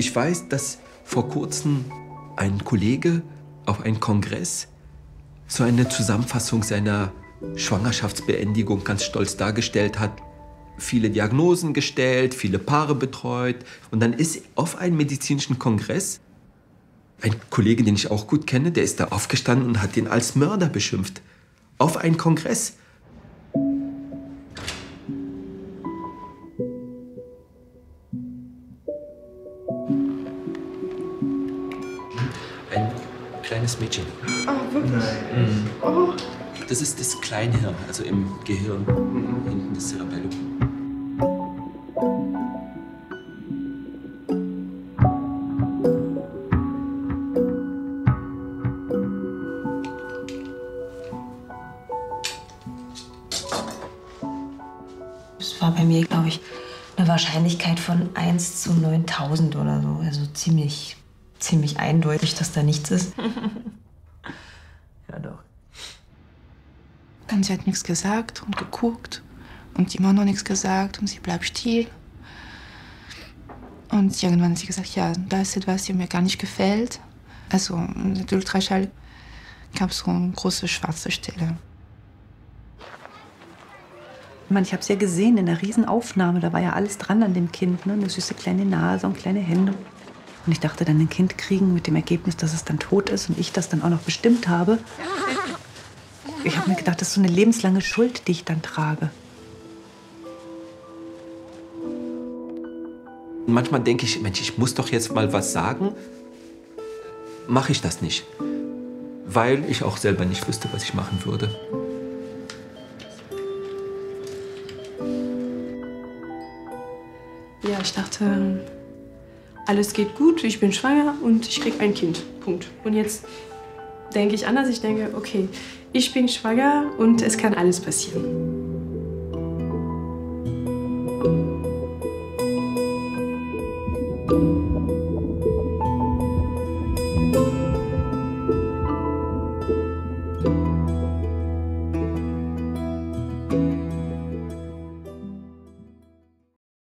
Ich weiß, dass vor kurzem ein Kollege auf einem Kongress so eine Zusammenfassung seiner Schwangerschaftsbeendigung ganz stolz dargestellt hat. Viele Diagnosen gestellt, viele Paare betreut. Und dann ist auf einem medizinischen Kongress ein Kollege, den ich auch gut kenne, der ist da aufgestanden und hat ihn als Mörder beschimpft. Auf einem Kongress. Kleines Mädchen. Ah, wirklich? Mhm. Oh. Das ist das Kleinhirn, also im Gehirn, hinten das Cerebellum. Es war bei mir, glaube ich, eine Wahrscheinlichkeit von 1 zu 9000 oder so. Also ziemlich, ziemlich eindeutig, dass da nichts ist. Ja, doch. Dann sie hat nichts gesagt und geguckt und immer noch nichts gesagt und sie bleibt still. Und irgendwann hat sie gesagt, ja, da ist etwas, das mir gar nicht gefällt. Also mit Ultraschall gab es so eine große schwarze Stelle. Ich meine, ich habe es ja gesehen in der Riesenaufnahme. Da war ja alles dran an dem Kind. Ne? Eine süße kleine Nase und kleine Hände. Und ich dachte dann ein Kind kriegen mit dem Ergebnis, dass es dann tot ist und ich das dann auch noch bestimmt habe. Ich habe mir gedacht, das ist so eine lebenslange Schuld, die ich dann trage. Und manchmal denke ich, Mensch, ich muss doch jetzt mal was sagen. Mache ich das nicht. Weil ich auch selber nicht wüsste, was ich machen würde. Ja, ich dachte, alles geht gut, ich bin schwanger und ich krieg ein Kind. Punkt. Und jetzt denke ich anders. Ich denke, okay, ich bin schwanger und es kann alles passieren. Musik